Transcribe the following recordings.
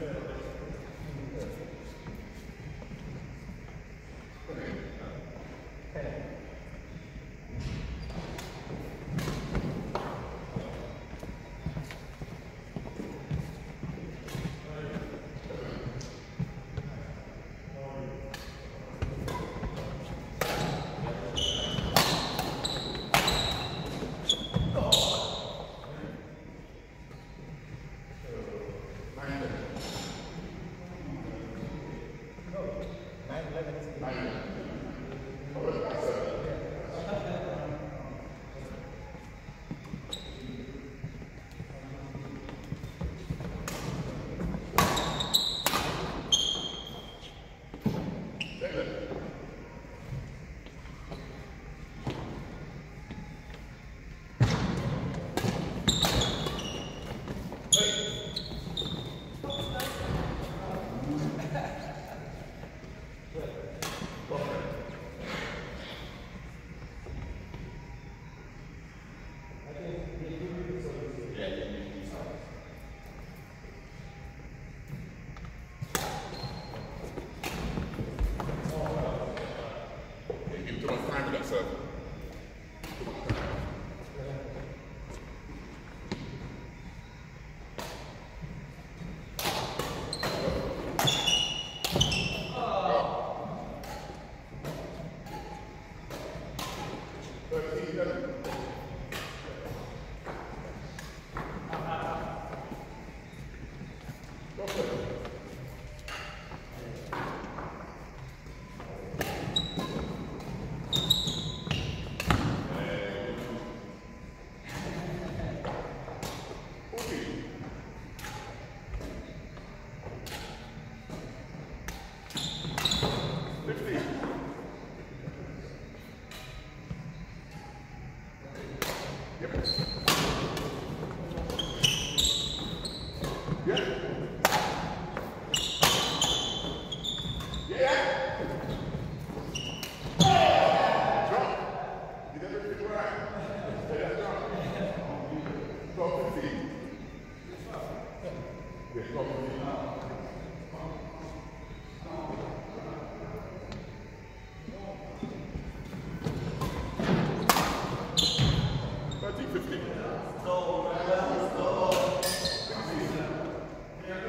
Yeah.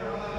One.